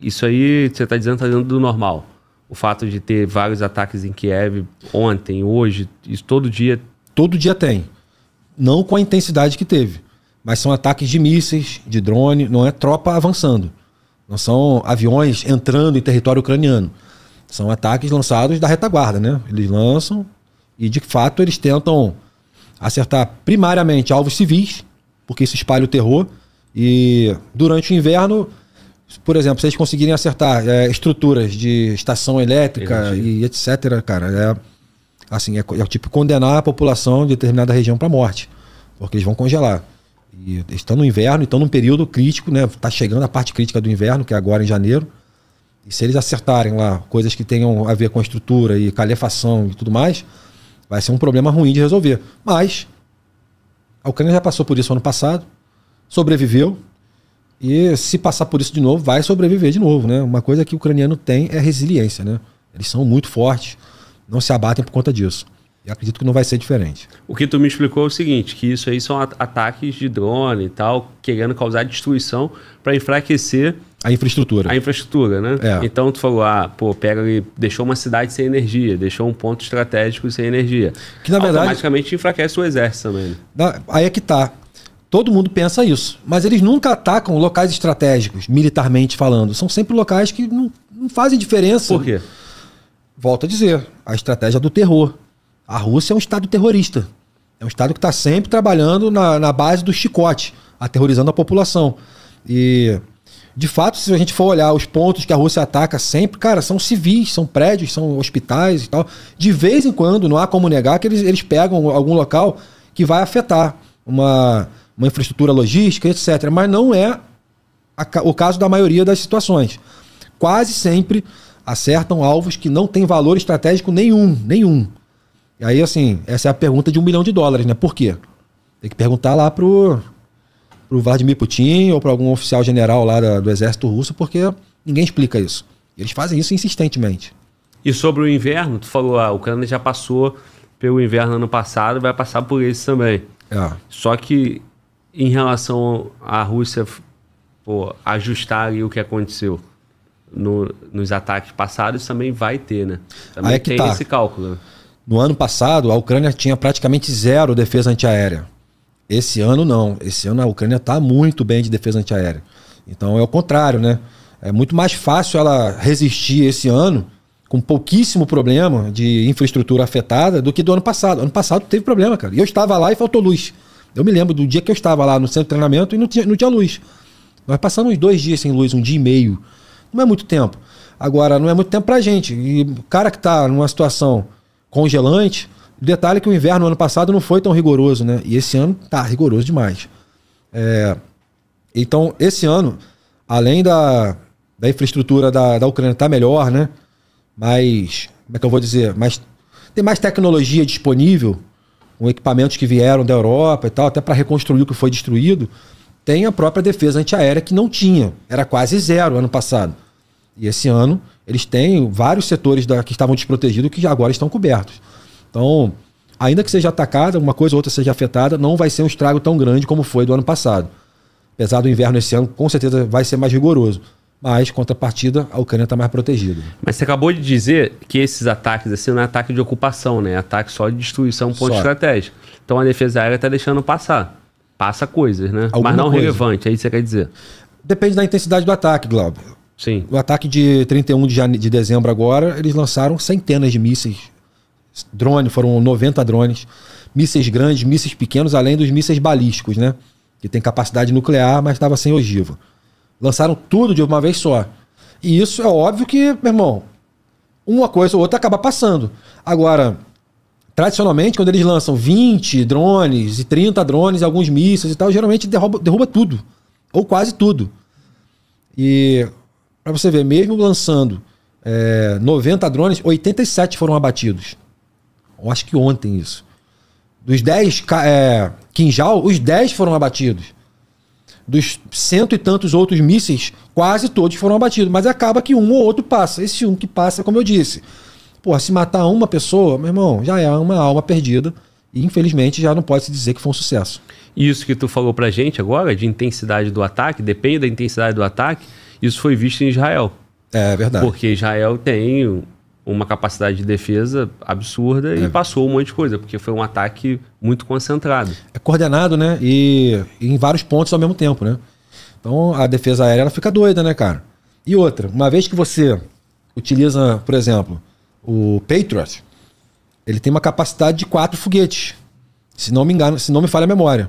Isso aí, você está dizendo, está dentro do normal. O fato de ter vários ataques em Kiev ontem, hoje, isso todo dia. Todo dia tem. Não com a intensidade que teve. Mas são ataques de mísseis, de drone, não é tropa avançando. Não são aviões entrando em território ucraniano. São ataques lançados da retaguarda, né? Eles lançam e, de fato, eles tentam acertar primariamente alvos civis, porque isso espalha o terror. E durante o inverno, por exemplo, se eles conseguirem acertar é, estruturas de estação elétrica e etc., cara, é assim, é, é tipo condenar a população de determinada região para morte, porque eles vão congelar. E estão no inverno, estão num período crítico, né? Tá chegando a parte crítica do inverno, que é agora em janeiro. E se eles acertarem lá coisas que tenham a ver com a estrutura e calefação e tudo mais, vai ser um problema ruim de resolver. Mas a Ucrânia já passou por isso ano passado, sobreviveu, e se passar por isso de novo, vai sobreviver de novo, né? Uma coisa que o ucraniano tem é resiliência, né? Eles são muito fortes, não se abatem por conta disso. E acredito que não vai ser diferente. O que tu me explicou é o seguinte, que isso aí são ataques de drone e tal, querendo causar destruição para enfraquecer a infraestrutura. A infraestrutura, né? É. Então tu falou, ah, pô, pega e deixou uma cidade sem energia, deixou um ponto estratégico sem energia. Que na verdade automaticamente enfraquece o exército também. Né? Aí é que tá. Todo mundo pensa isso, mas eles nunca atacam locais estratégicos, militarmente falando. São sempre locais que não, não fazem diferença. Por quê? Volto a dizer, a estratégia do terror. A Rússia é um estado terrorista. É um estado que está sempre trabalhando na, na base do chicote, aterrorizando a população. E, de fato, se a gente for olhar os pontos que a Rússia ataca sempre, cara, são civis, são prédios, são hospitais e tal. De vez em quando, não há como negar que eles, eles pegam algum local que vai afetar uma uma infraestrutura logística, etc. Mas não é a, o caso da maioria das situações. Quase sempre acertam alvos que não têm valor estratégico nenhum, nenhum. E aí, assim, essa é a pergunta de um milhão de dólares, né? Por quê? Tem que perguntar lá pro, pro Vladimir Putin ou para algum oficial general lá da, do exército russo, porque ninguém explica isso. Eles fazem isso insistentemente. E sobre o inverno, tu falou, ah, a Ucrânia já passou pelo inverno ano passado, vai passar por esse também. É. Só que em relação à Rússia pô, ajustar o que aconteceu no, nos ataques passados, também vai ter, né? Também é tem tá. esse cálculo. No ano passado, a Ucrânia tinha praticamente zero defesa antiaérea. Esse ano, não. Esse ano, a Ucrânia está muito bem de defesa antiaérea. Então, é o contrário, né? É muito mais fácil ela resistir esse ano com pouquíssimo problema de infraestrutura afetada do que do ano passado. Ano passado teve problema, cara. E eu estava lá e faltou luz. Eu me lembro do dia que eu estava lá no centro de treinamento e não tinha, não tinha luz. Nós passamos dois dias sem luz, um dia e meio. Não é muito tempo. Agora, não é muito tempo pra gente. E o cara que tá numa situação congelante, o detalhe é que o inverno ano passado não foi tão rigoroso, né? E esse ano tá rigoroso demais. É, então, esse ano, além da, da infraestrutura da, da Ucrânia tá melhor, né? Mas, como é que eu vou dizer? Mas tem mais tecnologia disponível com equipamentos que vieram da Europa e tal, até para reconstruir o que foi destruído, tem a própria defesa antiaérea que não tinha. Era quase zero ano passado. E esse ano eles têm vários setores da, que estavam desprotegidos que agora estão cobertos. Então, ainda que seja atacada, uma coisa ou outra seja afetada, não vai ser um estrago tão grande como foi do ano passado. Apesar do inverno esse ano, com certeza vai ser mais rigoroso mas contrapartida a Ucrânia está mais protegida. Mas você acabou de dizer que esses ataques assim não é ataque de ocupação, né? É ataque só de destruição ponto só. estratégico. Então a defesa aérea está deixando passar. Passa coisas, né? Alguma mas não coisa. relevante, é isso que você quer dizer. Depende da intensidade do ataque, Glauber. Sim. O ataque de 31 de, jane... de dezembro agora, eles lançaram centenas de mísseis. Drone, foram 90 drones. Mísseis grandes, mísseis pequenos, além dos mísseis balísticos, né? Que tem capacidade nuclear, mas estava sem ogiva. Lançaram tudo de uma vez só. E isso é óbvio que, meu irmão, uma coisa ou outra acaba passando. Agora, tradicionalmente, quando eles lançam 20 drones e 30 drones alguns mísseis e tal, geralmente derruba, derruba tudo. Ou quase tudo. E, para você ver, mesmo lançando é, 90 drones, 87 foram abatidos. Eu acho que ontem isso. Dos 10 é, Kinjal, os 10 foram abatidos dos cento e tantos outros mísseis, quase todos foram abatidos. Mas acaba que um ou outro passa. Esse um que passa, como eu disse. Pô, se matar uma pessoa, meu irmão, já é uma alma perdida. E infelizmente já não pode se dizer que foi um sucesso. Isso que tu falou pra gente agora, de intensidade do ataque, depende da intensidade do ataque. Isso foi visto em Israel. É verdade. Porque Israel tem uma capacidade de defesa absurda é. e passou um monte de coisa, porque foi um ataque muito concentrado. É coordenado, né? E, e, em vários pontos ao mesmo tempo, né? Então a defesa aérea ela fica doida, né, cara? E outra, uma vez que você utiliza, por exemplo, o Patriot, ele tem uma capacidade de quatro foguetes. Se não me engano, se não me falha a memória.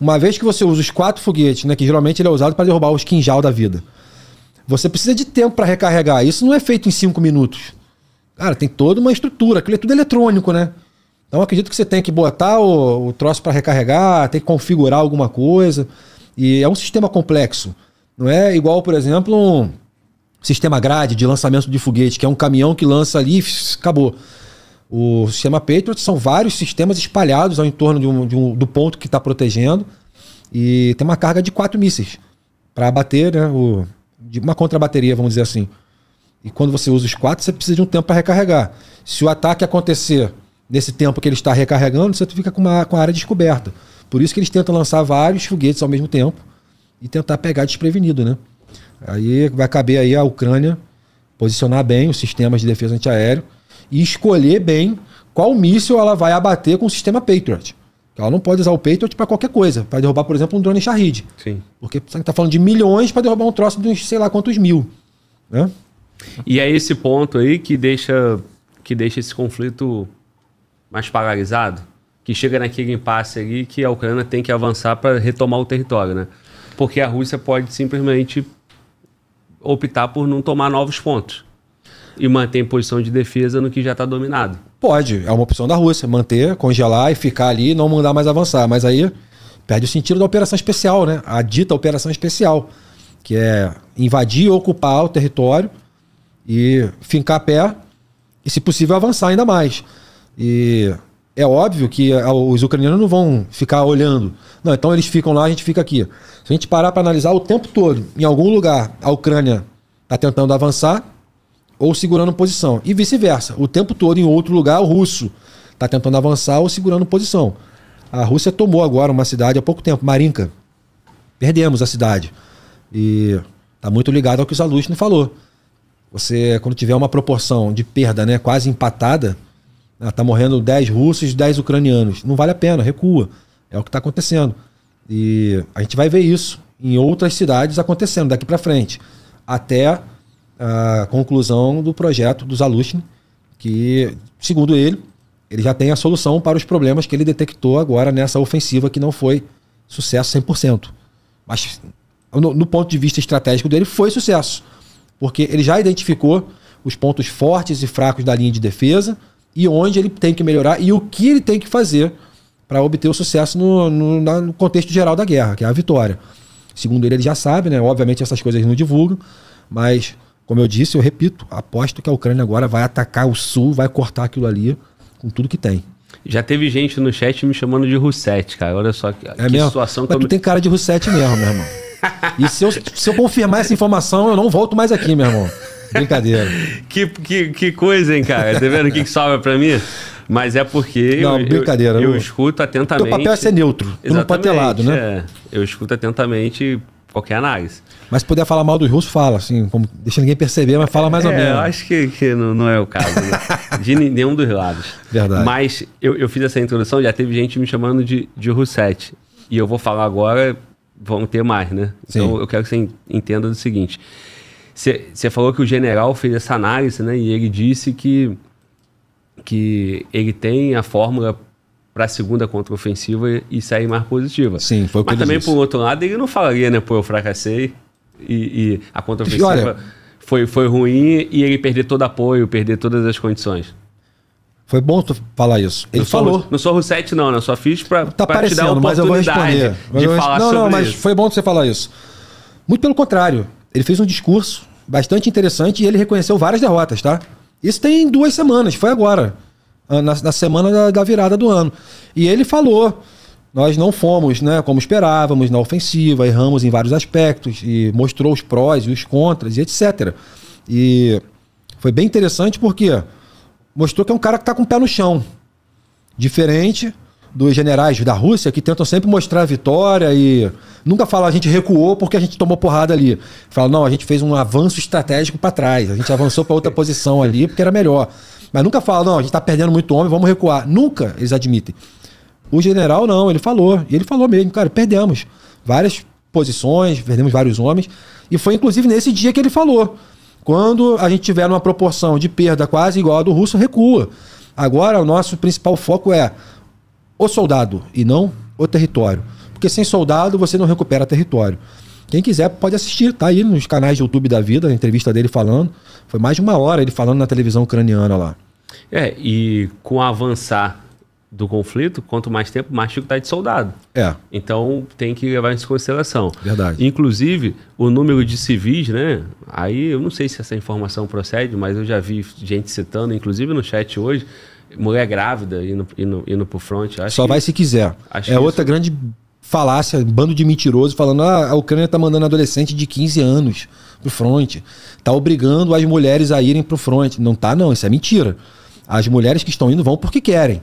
Uma vez que você usa os quatro foguetes, né, que geralmente ele é usado para derrubar os quinjal da vida, você precisa de tempo para recarregar. Isso não é feito em cinco minutos. Cara, tem toda uma estrutura. Aquilo é tudo eletrônico, né? Então acredito que você tem que botar o, o troço para recarregar, tem que configurar alguma coisa. E é um sistema complexo. Não é igual, por exemplo, um sistema grade de lançamento de foguete, que é um caminhão que lança ali e acabou. O sistema Patriot são vários sistemas espalhados ao entorno de um, de um, do ponto que está protegendo e tem uma carga de quatro mísseis para abater né, o, de uma contrabateria, vamos dizer assim. E quando você usa os quatro, você precisa de um tempo para recarregar. Se o ataque acontecer nesse tempo que ele está recarregando, você fica com, uma, com a área descoberta. Por isso que eles tentam lançar vários foguetes ao mesmo tempo e tentar pegar desprevenido, né? Aí vai caber aí a Ucrânia posicionar bem os sistemas de defesa antiaéreo e escolher bem qual míssil ela vai abater com o sistema Patriot. Ela não pode usar o Patriot para qualquer coisa, para derrubar, por exemplo, um drone Shahid. Sim. Porque você está falando de milhões para derrubar um troço de uns sei lá quantos mil. Né? E é esse ponto aí que deixa, que deixa esse conflito mais paralisado, que chega naquele impasse ali que a Ucrânia tem que avançar para retomar o território, né? Porque a Rússia pode simplesmente optar por não tomar novos pontos e manter posição de defesa no que já está dominado. Pode, é uma opção da Rússia, manter, congelar e ficar ali e não mandar mais avançar. Mas aí perde o sentido da operação especial, né? A dita operação especial, que é invadir ou ocupar o território e fincar pé e, se possível, avançar ainda mais. E é óbvio que os ucranianos não vão ficar olhando. Não, então eles ficam lá, a gente fica aqui. Se a gente parar para analisar o tempo todo, em algum lugar a Ucrânia está tentando avançar ou segurando posição. E vice-versa. O tempo todo, em outro lugar, o russo está tentando avançar ou segurando posição. A Rússia tomou agora uma cidade há pouco tempo, Marinka. Perdemos a cidade. E está muito ligado ao que o Zalushny falou. Você, quando tiver uma proporção de perda né, quase empatada, está morrendo 10 russos e 10 ucranianos. Não vale a pena, recua. É o que está acontecendo. E a gente vai ver isso em outras cidades acontecendo daqui para frente. Até a conclusão do projeto do Zalushny, que, segundo ele, ele já tem a solução para os problemas que ele detectou agora nessa ofensiva que não foi sucesso 100%. Mas, no, no ponto de vista estratégico dele, foi sucesso. Porque ele já identificou os pontos fortes e fracos da linha de defesa e onde ele tem que melhorar e o que ele tem que fazer para obter o sucesso no, no, no, contexto geral da guerra, que é a vitória. Segundo ele, ele já sabe, né? Obviamente essas coisas não divulgam, mas como eu disse, eu repito, aposto que a Ucrânia agora vai atacar o sul, vai cortar aquilo ali com tudo que tem. Já teve gente no chat me chamando de Russete, cara. Olha só que, é que situação Mas que eu... tu tem cara de Russete mesmo, meu irmão. E se eu, se eu confirmar essa informação, eu não volto mais aqui, meu irmão. Brincadeira. que, que, que coisa, hein, cara? Tá vendo o que, que sobra pra mim? Mas é porque. Não, eu, brincadeira. Eu, eu, escuto atentamente. O papel é ser neutro. Não pode ter lado, né? É, eu escuto atentamente qualquer análise. Mas se puder falar mal dos russos, fala, assim, como, deixa ninguém perceber, mas fala mais é, ou menos. Eu acho que, que não, não, é o caso, né? de nenhum dos lados. Verdade. Mas eu, eu fiz essa introdução, já teve gente me chamando de, de Roussetti. E eu vou falar agora, vão ter mais, né? Sim. Então eu quero que você entenda o seguinte. Você falou que o general fez essa análise, né? E ele disse que, que ele tem a fórmula para a segunda contraofensiva e sair mais positiva. Sim, foi o que Mas também, disse. por outro lado, ele não falaria, né? Pô, eu fracassei e, e a contraofensiva foi, foi ruim e ele perder todo apoio, perder todas as condições. Foi bom tu falar isso. Ele não falou. Sou, não sou Roussetti, não, né? Só fiz para tá te dar mas eu vou responder. de eu falar não, não, mas isso. foi bom você falar isso. Muito pelo contrário. Ele fez um discurso bastante interessante e ele reconheceu várias derrotas, tá? Isso tem duas semanas, foi agora. Ah, na, na semana da, da, virada do ano. E ele falou: nós não fomos né, como esperávamos na ofensiva, erramos em vários aspectos, e mostrou os prós e os contras, e etc. E foi bem interessante porque mostrou que é um cara que está com o pé no chão. Diferente dos generais da Rússia que tentam sempre mostrar a vitória e nunca falam a gente recuou porque a gente tomou porrada ali. Fala, não, a gente fez um avanço estratégico para trás, a gente avançou para outra posição ali porque era melhor. Mas nunca fala, não, a gente está perdendo muito homem, vamos recuar. Nunca eles admitem. O general não, ele falou, e ele falou mesmo, cara, perdemos várias posições, perdemos vários homens, e foi inclusive nesse dia que ele falou. Quando a gente tiver uma proporção de perda quase igual a do russo, recua. Agora o nosso principal foco é o soldado e não o território. Porque sem soldado você não recupera território. Quem quiser pode assistir, tá aí nos canais de YouTube da vida, a entrevista dele falando. Foi mais de uma hora ele falando na televisão ucraniana lá. É, e com avançar do conflito, quanto mais tempo, mais Chico está de soldado. É. Então tem que levar isso em consideração. Verdade. Inclusive, o número de civis, né? Aí eu não sei se essa informação procede, mas eu já vi gente citando, inclusive no chat hoje, mulher grávida indo, indo, indo pro front. Acho Só que, vai se quiser. é outra isso... grande falácia, bando de mentiroso falando ah, a Ucrânia tá mandando adolescente de 15 anos pro front. Tá obrigando as mulheres a irem pro front. Não tá não, isso é mentira. As mulheres que estão indo vão porque querem.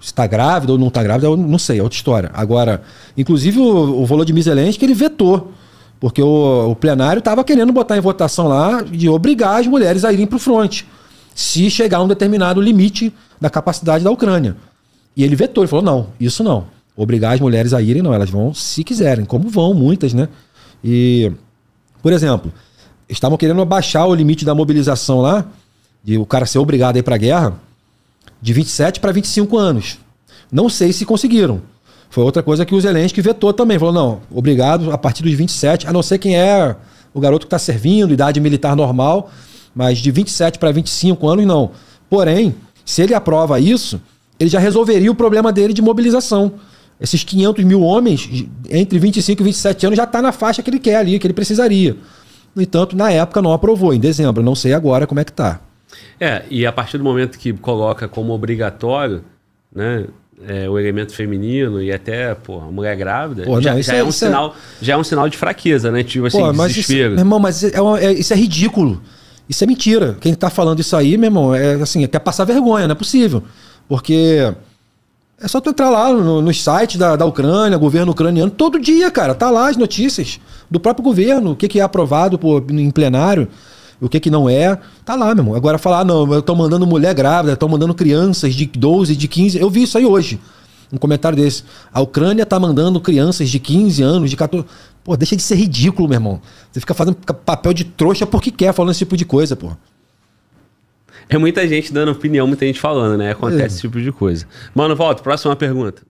Se está grávida ou não está grávida, eu não sei, é outra história. Agora, inclusive o, o Volodymyr Zelensky, ele vetou. Porque o, o plenário estava querendo botar em votação lá de obrigar as mulheres a irem para o fronte. Se chegar a um determinado limite da capacidade da Ucrânia. E ele vetou, ele falou: não, isso não. Obrigar as mulheres a irem, não. Elas vão se quiserem, como vão muitas, né? E, por exemplo, estavam querendo abaixar o limite da mobilização lá, de o cara ser obrigado a ir para a guerra de 27 para 25 anos. Não sei se conseguiram. Foi outra coisa que o Zelensky vetou também. Falou, não, obrigado a partir dos 27, a não ser quem é o garoto que está servindo, idade militar normal, mas de 27 para 25 anos, não. Porém, se ele aprova isso, ele já resolveria o problema dele de mobilização. Esses 500 mil homens, entre 25 e 27 anos, já está na faixa que ele quer ali, que ele precisaria. No entanto, na época não aprovou, em dezembro. Não sei agora como é que está. É, e a partir do momento que coloca como obrigatório, né? É, o elemento feminino e até, pô, a mulher grávida, pô, já, não, já é, é, um é sinal, é... já é um sinal de fraqueza, né? Tipo assim, pô, mas desespero. Isso, irmão, mas é, uma, é, isso é ridículo. Isso é mentira. Quem tá falando isso aí, meu irmão, é assim, quer passar vergonha, não é possível. Porque é só tu entrar lá no, no site da, da Ucrânia, governo ucraniano, todo dia, cara, tá lá as notícias do próprio governo, o que, que é aprovado por, em plenário o que que não é, tá lá, meu irmão. Agora falar, ah, não, eu tô mandando mulher grávida, tô mandando crianças de 12, de 15, eu vi isso aí hoje. Um comentário desse. A Ucrânia tá mandando crianças de 15 anos, de 14. Pô, deixa de ser ridículo, meu irmão. Você fica fazendo papel de trouxa porque quer falando esse tipo de coisa, pô. É muita gente dando opinião, muita gente falando, né? Acontece é. esse tipo de coisa. Mano, volta, próxima pergunta.